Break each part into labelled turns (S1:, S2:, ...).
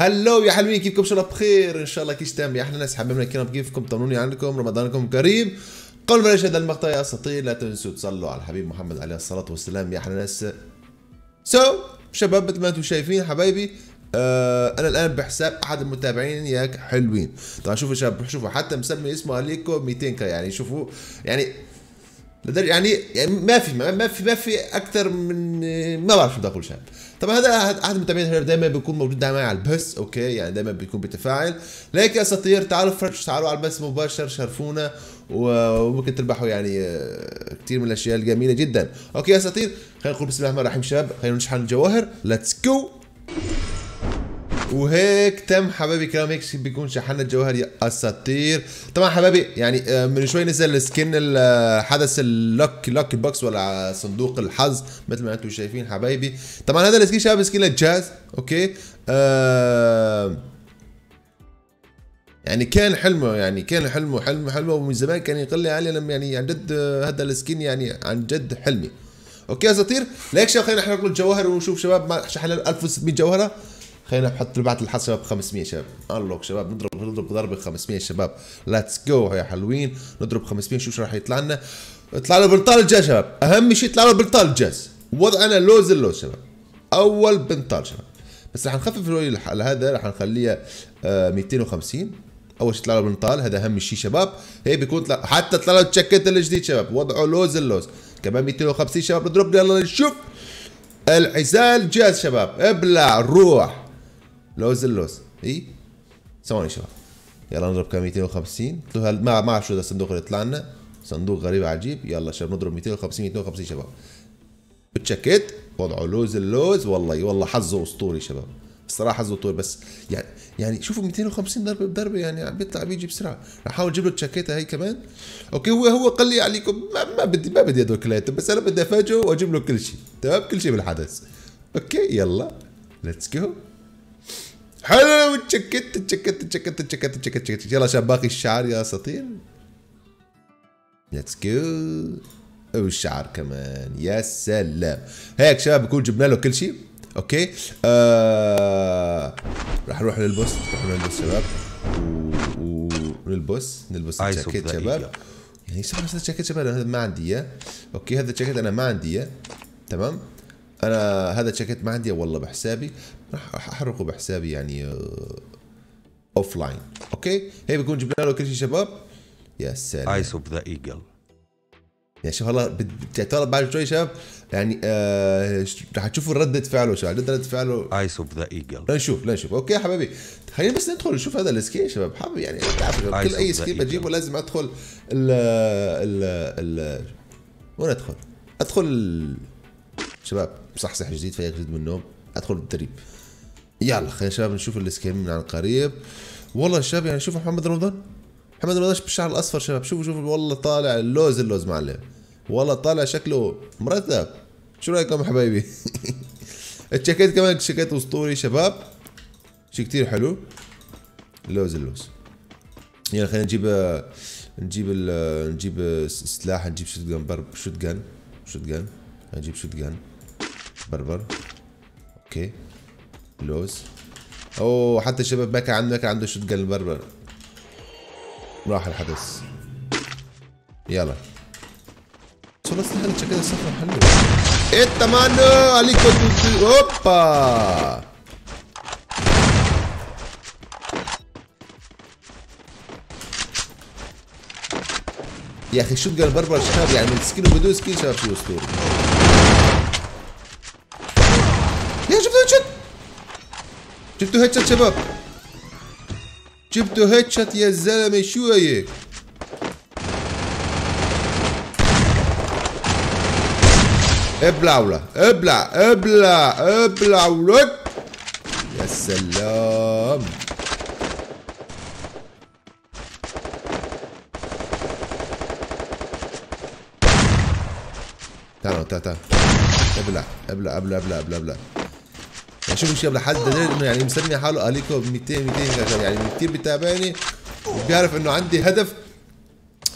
S1: هلو يا حلوين كيفكم؟ إن شاء الله بخير إن شاء الله كيش تمام يا أحلى ناس حبيبنا الكرام كيفكم؟ طمنوني عنكم رمضانكم كريم. قبل ما نشهد المقطع يا أساطير لا تنسوا تصلوا على الحبيب محمد عليه الصلاة والسلام. يا أحلى ناس. سو so, شباب مثل ما أنتم شايفين حبايبي آه أنا الآن بحساب أحد المتابعين ياك حلوين. طبعا شوفوا شباب شوفوا حتى مسمي اسمه عليكو 200 ك يعني شوفوا يعني لدرجة يعني, يعني ما في ما في ما في أكثر من ما بعرف شو بدي أقول شاب طبعا هذا احد المتابعين دائما بيكون موجود دائما على البث okay؟ يعني دائما بيكون بتفاعل. لكن أساطير تعالوا فرش تعالوا على البث مباشر شرفونا وممكن تربحوا يعني آه، كثير من الأشياء الجميلة جدا. okay يا أساطير خلينا نقول بسم الله الرحمن الرحيم شباب خلينا نشحن الجواهر. let's go وهيك تم حبايبي كلام هيك بيكون شحنا الجوهر يا أساطير. طبعا حبايبي يعني آه، من شوي نزل ال skin آه، حدث ال luck luck box ولا صندوق الحظ مثل ما أنتم شايفين حبايبي. طبعا هذا ال skin شباب skin الجاز okay؟ آه يعني كان حلمه يعني كان حلمه حلمه حلمه ومن زمان كان يقول لي علي لما يعني عن جد آه، هذا ال skin يعني عن جد حلمي. okay يا أساطير؟ ليك شباب خلينا نحرق الجواهر ونشوف شباب شحنا 1600 جوهرة. خلينا نحط بعد الحظ شباب 500 شباب. unlock شباب. نضرب نضرب ضربة 500 شباب. let's go يا حلوين. نضرب 500 شوف شو راح يطلع لنا. طلع له بنطال الجاز شباب. أهم شيء طلع له بنطال الجاز. وضعنا لوز اللوز شباب. أول بنطال شباب. بس رح نخفف على هذا. رح نخليها آه 250 أول شيء طلع له بنطال. هذا أهم شيء شباب. هي بيكون طلع حتى طلع له الجاكيت الجديد شباب. وضعه لوز اللوز. كمان 250 شباب. نضرب يلا نشوف العزال جاز شباب. ابلع روح. لوز اللوز إي؟ ثواني شباب. يلا نضرب كم؟ 250 ما ما أعرف شو هذا الصندوق اللي طلع لنا. صندوق غريب عجيب. يلا شباب نضرب 250 250 شباب. بتشكيت وضعوا لوز اللوز. والله والله حظه أسطوري شباب. الصراحه حظه أسطوري. بس يعني يعني شوفوا 250 ضربه بضربه يعني بيطلع بيجي بسرعة. رح أحاول أجيب له التشاكيته هي كمان. okay هو هو قال لي عليكم. ما, ما بدي ما بدي هدول كلياتهم بس أنا بدي أفاجئه وأجيب له كل شيء. تمام؟ كل شيء بالحدث. okay يلا. let's go حلو تشكت تشكت تشكت تشكت تشكت تشكت. يلا شباب باقي الشعر يا أساطير. let's go والشعر كمان. يا سلام. هيك شباب بكون جبنا له كل شيء. okay؟ آه... راح نروح للبوس. راح نلبس شباب. ونلبس نلبس الجاكيت شباب. يعني شو هذا الجاكيت شباب؟ أنا ما عندي إياه. okay هذا الجاكيت أنا ما عندي إياه. تمام؟ أنا هذا الجاكيت ما عندي والله بحسابي راح احرقه بحسابي يعني offline okay هي بيكون جبنا له كل شيء شباب يا سلام
S2: eyes of the eagle
S1: يعني شوف هلا بتعتبر بعد شوي شباب يعني آه رح تشوفوا ردة فعله شباب ردة فعله
S2: eyes of the eagle
S1: لنشوف لنشوف okay حبايبي خلينا بس ندخل نشوف هذا ال skin شباب حابب يعني تعرف كل اي skin بجيبه لازم ادخل ال ال ال وين ادخل؟ ادخل شباب مصحصح جديد فيك جديد من النوم أدخل التدريب يلا خلينا شباب نشوف ال skin من عن قريب. والله الشباب يعني شوفوا محمد رمضان. محمد رمضان بالشعر الأصفر شباب. شوفوا شوفوا والله طالع اللوز اللوز معلم. والله طالع شكله مرتب. شو رأيكم حبايبي؟ الجاكيت كمان جاكيت أسطوري شباب. شيء كتير حلو. اللوز اللوز. يلا خلينا نجيب نجيب نجيب سلاح نجيب شوت جان برب شوت جان شوت جان نجيب شوت جان بربر. أوكي. لوز. اوه حتى الشباب ما كان عنده عنده شوت جان البربر راح الحدث. يلا. شو بس هل كده صفرة حلوة إنت مانو عليك أوبا. يا أخي shotgun بربر شباب يعني من skin وبدون skin شباب شو اسطوري يا جبتوا هيد شوت جبتوا هيد شوت شباب؟ جبتوا headshot يا زلمة شو هيك ابلع ولا ابلع ابلع ابلع ولد يا سلام. تعال تعال تعال ابلع ابلع ابلع ابلع ابلع ابلع. يعني شوفوا شباب لحد إنه يعني مسمي حاله أليكو 200 200 يعني كثير بيتابعني وبيعرف إنه عندي هدف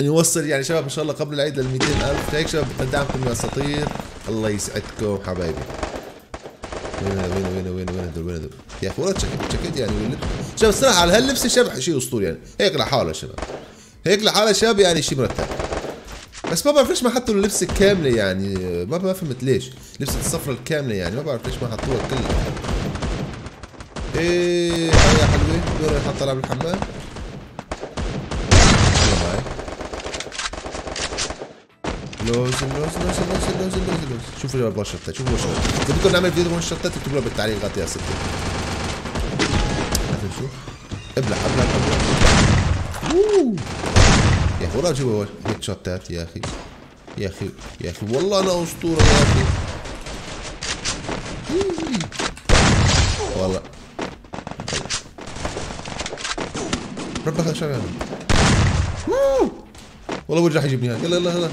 S1: نوصل يعني شباب إن شاء الله قبل العيد لل 200000 هيك شباب دعمكم يا أساطير. الله يسعدكم حبايبي. وين وين وين وين وين هذول وين هذول يا أخي والله تشكيت تشكيت يعني. شباب الصراحه على هاللبس شبح شيء أسطوري يعني. هيك لحاله شباب. هيك لحاله شباب يعني شيء مرتب. بس ما بعرف ليش ما حطوا اللبس الكامله يعني ما ما فهمت ليش. لبسة الصفرة الكاملة يعني ما بعرف ليش ما حطوها كلها. إيه يا حلوة. دور حط طلع بالحمام. لوز لوز لوز لوز لوز لوز لوز شوفوا يا الشطات شوفوا الشطات إذا بدكم نعمل فيديو من الشطات اكتبوا بالتعليقات يا ستي. هذا شو؟ ابلع ابلع ابلع. أوه. يا أخي جوا هيك شطات يا أخي. يا أخي يا أخي والله أنا أسطورة يا أخي. والله. ربك شغال. والله وجه راح يجيبني. يلا يلا يلا.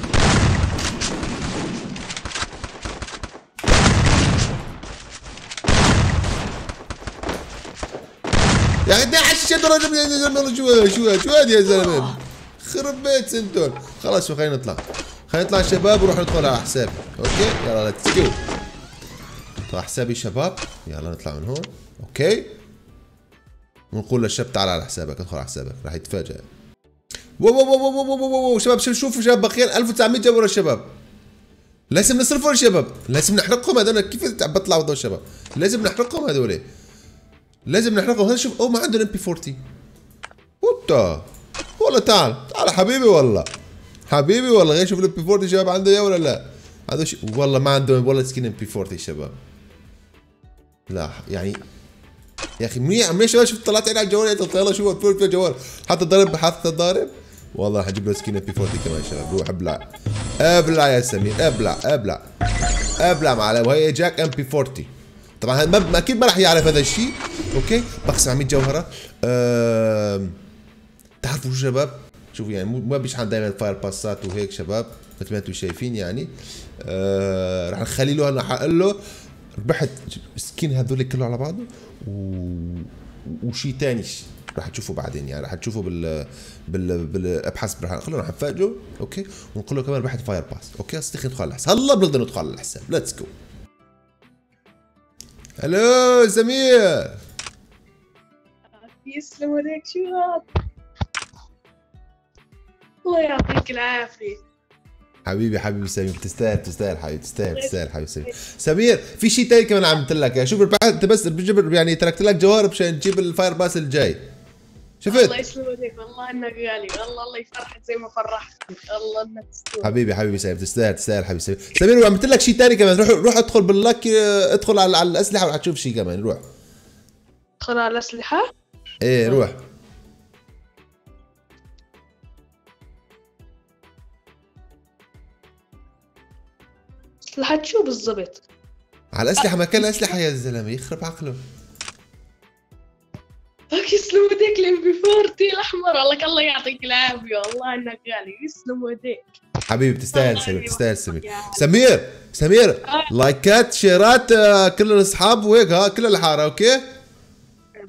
S1: يا أخي 11 درجة شو شو شو يا زلمة؟ خرب بيت سنتون خلاص خلينا نطلع. خلينا نطلع شباب ونروح ندخل على حسابي okay؟ يلا let's go طلع حسابي شباب. يلا نطلع من هون. okay؟ ونقول للشاب تعال على حسابك ادخل على حسابك. راح يتفاجئ. wow wow wow wow wow wow شباب شوف- شوفوا شباب بخير 1900 جابوا الشباب لازم نصرفهم الشباب لازم نحرقهم هذول. كيف بطلعوا هذول الشباب؟ لازم نحرقهم هذول. لازم نحرقهم. هذا شوف أو ما عندهم MP 40 وطا. والله تعال تعال حبيبي والله. حبيبي والله غير شوف ال MP 40 شباب عنده اياه ولا لا؟ عنده ش... والله ما عنده ولا skin MP 40 شباب. لا يعني يا أخي منيح منيح شباب شفت طلعت عيني على الجوال يلا شوف فول في الجوال حتى ضرب حتى ضارب والله حجيب له skin MP 40 كمان شباب. روح ابلع. ابلع يا سمير ابلع ابلع. ابلع معلم وهي جاك MP 40 طبعا هذا ما أكيد ما راح يعرف هذا الشيء. okay؟ بقى 700 جوهرة. أم... تعرفوا شباب؟ شوفوا يعني ما بيشحن دائما fire pass ات وهيك شباب مثل ما أنتم شايفين يعني. آه رح نخلي له أنا حقول له ربحت skin هذول كله على بعضه و... وشيء ثاني رح تشوفوا بعدين يعني. رح تشوفوا بال بال بالأبحاث رح خلونا رح نفاجئه okay؟ ونقول له كمان ربحت fire pass okay؟ اصدقائي ندخل على الحساب. هلا بنقدر ندخل على الحساب. let's go ألو سمير
S2: يسلم عليك شو هذا الله يعطيك العافية.
S1: حبيبي حبيبي سمير تستاهل تستاهل حبيبي تستاهل تستاهل حبيبي سمير. سمير في شيء ثاني كمان عملت لك شوف أنت بس بجيب يعني تركت لك جوهر مشان تجيب ال fire pass الجاي.
S2: الله
S1: شفت؟
S2: يسلم عليك والله إنك غالي. والله الله يفرحك زي ما فرحتني الله إنك تستوعب
S1: حبيبي حبيبي سمير تستاهل تستاهل حبيبي سمير. سمير وعملت لك شيء ثاني كمان. روح روح ادخل باللك ادخل على, على الأسلحة وراح تشوف شيء كمان. روح.
S2: ادخل على الأسلحة؟
S1: إيه روح.
S2: أسلحة شو بالضبط.
S1: على الاسلحه ما كان أسلحة يا زلمة يخرب عقله.
S2: لك يسلم ايديك ال MP 40 الاحمر لك الله يعطيك العافية. والله إنك غالي. يسلم ايديك
S1: حبيبي تستاهل
S2: الله
S1: سمير
S2: يبارك
S1: تستاهل
S2: فيك
S1: سمير سمير سمير
S2: آه.
S1: لايكات شيرات آه، كل الأصحاب وهيك ها كل الحارة okay؟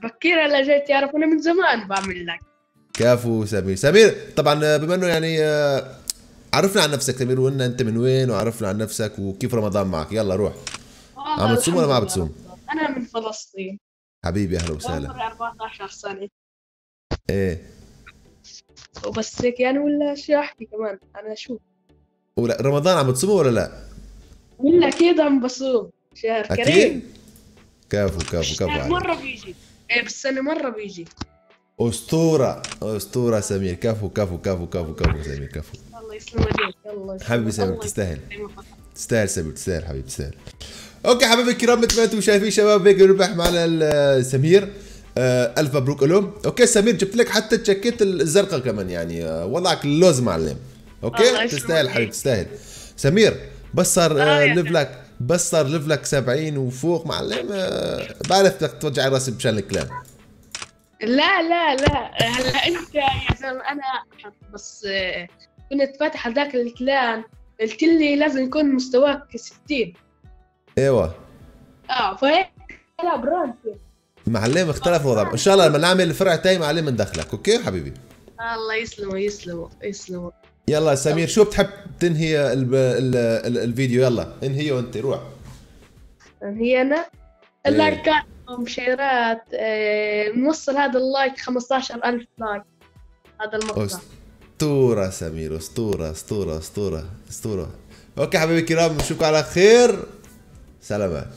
S2: بكير هلا جاي تعرف أنا من زمان بعمل لك.
S1: كافو سمير. سمير طبعا آه، بما إنه يعني آه، عرفنا عن نفسك سمير وقلنا انت من وين وعرفنا عن نفسك وكيف رمضان معك. يلا روح. عم تصوم ولا ما عم. بتصوم؟
S2: أنا من فلسطين.
S1: حبيبي أهلا وسهلا.
S2: عمري 14 سنة.
S1: إيه.
S2: وبس هيك يعني ولا شو أحكي كمان؟ أنا شو؟
S1: ولا رمضان عم تصوموا ولا لا؟
S2: ولا أكيد عم بصوم. شهر كريم.
S1: كافو كافو كافو
S2: الشهر
S1: عليك.
S2: مرة بيجي. إيه بالسنة مرة بيجي.
S1: أسطورة أسطورة سمير. كفو كفو كفو كفو كفو سمير كفو.
S2: الله يسلم عليك. الله يسلم.
S1: حبيبي
S2: الله
S1: تستاهل. تستاهل سمير تستاهل حبيبي تستاهل. okay حبايبي الكرام مثل ما أنتم شايفين شباب هيك ربح معنا ال- سمير. آه ألف مبروك له okay سمير جبت لك حتى الجاكيت الزرقاء كمان يعني آه وضعك اللوز معلم.
S2: okay.
S1: تستاهل حبيبي تستاهل. سمير بس صار
S2: آه
S1: آه
S2: level
S1: ك بس صار level ك 70 وفوق معلم. آه بعرف بدك توجع راسي مشان ال clan.
S2: لا لا لا. هلا أنت يا زلمه أنا بس آه، كنت فاتح هذاك ال clan قلت لي لازم يكون مستواك 60
S1: إيوه.
S2: آه فهيك لا ب rank ك
S1: معلم اختلف الوضع. إن شاء الله لما نعمل فرع تاني معلم ندخلك okay حبيبي؟
S2: الله يسلمه يسلمه يسلمه.
S1: يلا سمير شو بتحب تنهي ال ال ال الفيديو؟ يلا انهيه وانت روح.
S2: هي أنا. الاركان مشيرات آه، موصل هذا ال like 15000 like. هذا المقطع
S1: اسطورة سمير اسطورة اسطورة اسطورة اسطورة. okay حبايبي الكرام نشوفكم على خير. سلامات.